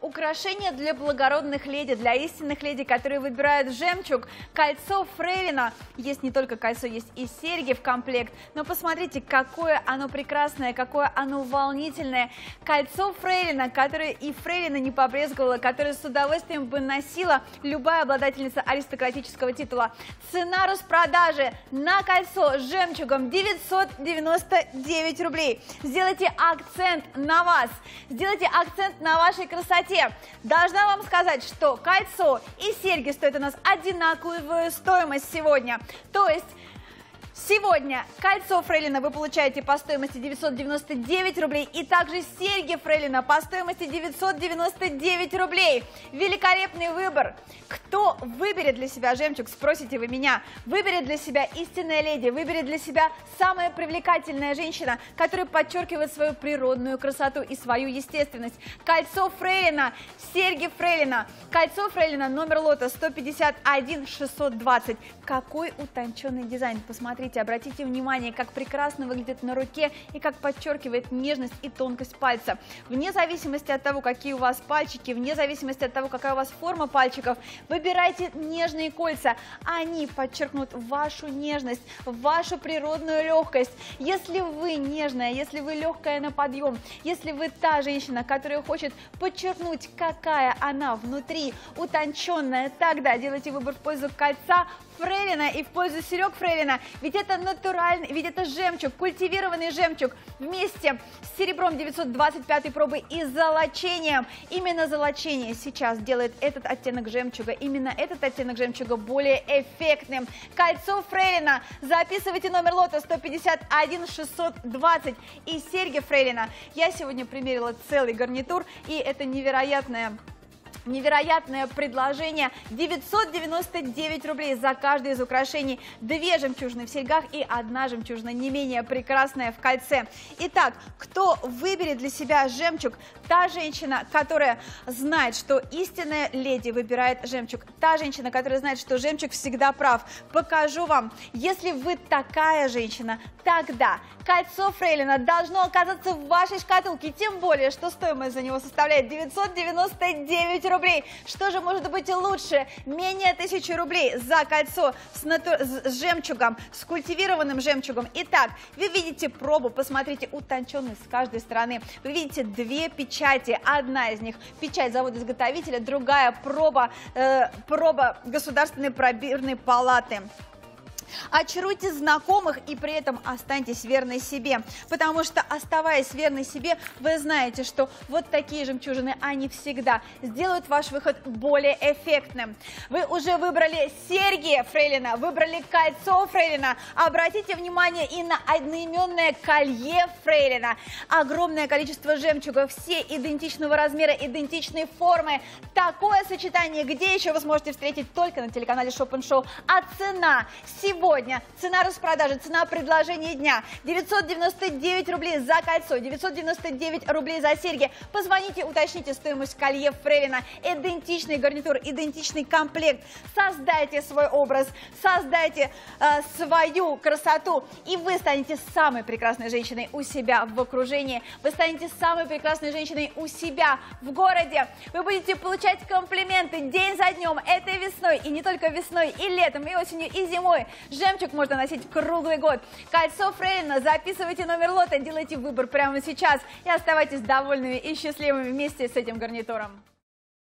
Украшение для благородных леди, для истинных леди, которые выбирают жемчуг, кольцо Фрейлина. Есть не только кольцо, есть и серьги в комплект. Но посмотрите, какое оно прекрасное, какое оно волнительное. Кольцо Фрейлина, которое и Фрейлина не побрезговала, которое с удовольствием бы носила любая обладательница аристократического титула. Цена распродажи на кольцо с жемчугом 999 рублей. Сделайте акцент на вас, сделайте акцент на вашей красоте красоте. Должна вам сказать, что кольцо и серьги стоят у нас одинаковую стоимость сегодня. То есть Сегодня кольцо Фрейлина вы получаете по стоимости 999 рублей и также серьги Фрейлина по стоимости 999 рублей. Великолепный выбор. Кто выберет для себя жемчуг, спросите вы меня. Выберет для себя истинная леди, выберет для себя самая привлекательная женщина, которая подчеркивает свою природную красоту и свою естественность. Кольцо Фрейлина, серьги Фрейлина. Кольцо Фрейлина, номер лота 151 620. Какой утонченный дизайн, посмотрите обратите внимание, как прекрасно выглядит на руке и как подчеркивает нежность и тонкость пальца. Вне зависимости от того, какие у вас пальчики, вне зависимости от того, какая у вас форма пальчиков, выбирайте нежные кольца. Они подчеркнут вашу нежность, вашу природную легкость. Если вы нежная, если вы легкая на подъем, если вы та женщина, которая хочет подчеркнуть, какая она внутри, утонченная, тогда делайте выбор в пользу кольца Фрейлина и в пользу Серег Фрейлина. Ведь это натуральный, ведь это жемчуг, культивированный жемчуг вместе с серебром 925 пробы и золочением. Именно золочение сейчас делает этот оттенок жемчуга, именно этот оттенок жемчуга более эффектным. Кольцо Фрейлина, записывайте номер лота 151 620 и серьги Фрейлина. Я сегодня примерила целый гарнитур, и это невероятная Невероятное предложение 999 рублей за каждое из украшений. Две жемчужины в серьгах и одна жемчужина не менее прекрасная в кольце. Итак, кто выберет для себя жемчуг? Та женщина, которая знает, что истинная леди выбирает жемчуг. Та женщина, которая знает, что жемчуг всегда прав. Покажу вам. Если вы такая женщина, тогда кольцо Фрейлина должно оказаться в вашей шкатулке. Тем более, что стоимость за него составляет 999 рублей. Что же может быть лучше? Менее 1000 рублей за кольцо с, натур... с жемчугом, с культивированным жемчугом. Итак, вы видите пробу, посмотрите, утонченность с каждой стороны. Вы видите две печати, одна из них печать завода-изготовителя, другая проба, э, проба Государственной пробирной палаты. Очаруйте знакомых и при этом останьтесь верной себе, потому что оставаясь верной себе, вы знаете, что вот такие жемчужины, они всегда сделают ваш выход более эффектным. Вы уже выбрали серьги Фрейлина, выбрали кольцо Фрейлина, обратите внимание и на одноименное колье Фрейлина. Огромное количество жемчуга, все идентичного размера, идентичной формы. Такое сочетание, где еще вы сможете встретить только на телеканале Шоп Шоу. А цена сегодня сегодня цена распродажи, цена предложения дня 999 рублей за кольцо, 999 рублей за серьги. Позвоните, уточните стоимость колье Фрейлина. Идентичный гарнитур, идентичный комплект. Создайте свой образ, создайте э, свою красоту, и вы станете самой прекрасной женщиной у себя в окружении. Вы станете самой прекрасной женщиной у себя в городе. Вы будете получать комплименты день за днем, этой весной, и не только весной, и летом, и осенью, и зимой. Жемчуг можно носить круглый год. Кольцо Фрейлина, записывайте номер лота, делайте выбор прямо сейчас и оставайтесь довольными и счастливыми вместе с этим гарнитуром.